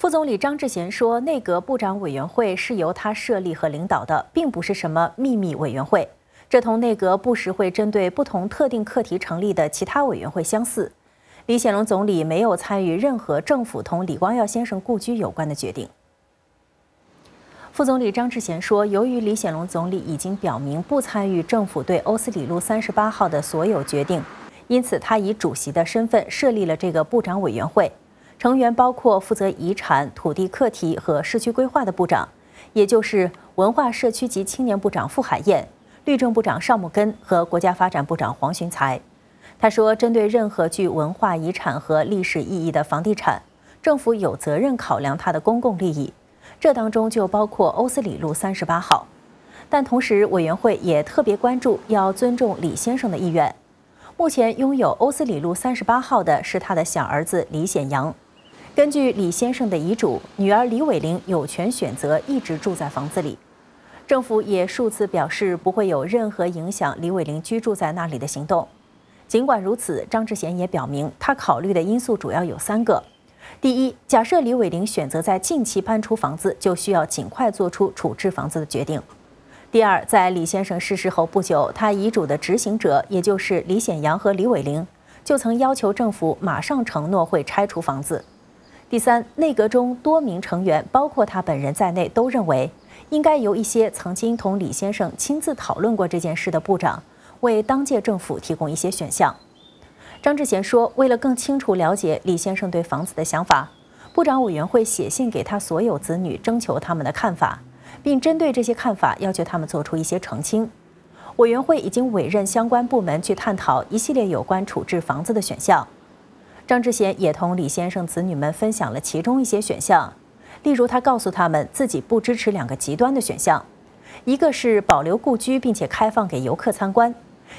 副总理张志贤说，内阁部长委员会是由他设立和领导的，并不是什么秘密委员会。这同内阁不时会针对不同特定课题成立的其他委员会相似。李显龙总理没有参与任何政府同李光耀先生故居有关的决定。副总理张志贤说，由于李显龙总理已经表明不参与政府对欧斯里路三十八号的所有决定，因此他以主席的身份设立了这个部长委员会。成员包括负责遗产、土地课题和市区规划的部长，也就是文化社区及青年部长傅海燕、律政部长邵木根和国家发展部长黄循才。他说，针对任何具文化遗产和历史意义的房地产，政府有责任考量它的公共利益，这当中就包括欧斯里路三十八号。但同时，委员会也特别关注要尊重李先生的意愿。目前拥有欧斯里路三十八号的是他的小儿子李显阳。根据李先生的遗嘱，女儿李伟玲有权选择一直住在房子里。政府也数次表示不会有任何影响李伟玲居住在那里的行动。尽管如此，张志贤也表明，他考虑的因素主要有三个：第一，假设李伟玲选择在近期搬出房子，就需要尽快做出处置房子的决定；第二，在李先生逝世后不久，他遗嘱的执行者，也就是李显阳和李伟玲，就曾要求政府马上承诺会拆除房子。第三，内阁中多名成员，包括他本人在内，都认为应该由一些曾经同李先生亲自讨论过这件事的部长，为当届政府提供一些选项。张志贤说，为了更清楚了解李先生对房子的想法，部长委员会写信给他所有子女，征求他们的看法，并针对这些看法要求他们做出一些澄清。委员会已经委任相关部门去探讨一系列有关处置房子的选项。张志贤也同李先生子女们分享了其中一些选项，例如他告诉他们自己不支持两个极端的选项，一个是保留故居并且开放给游客参观，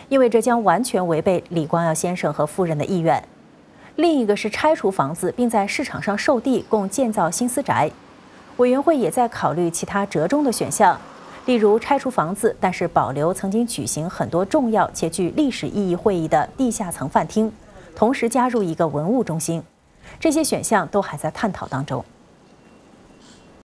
因为这将完全违背李光耀先生和夫人的意愿；另一个是拆除房子并在市场上售地供建造新私宅。委员会也在考虑其他折中的选项，例如拆除房子，但是保留曾经举行很多重要且具历史意义会议的地下层饭厅。同时加入一个文物中心，这些选项都还在探讨当中。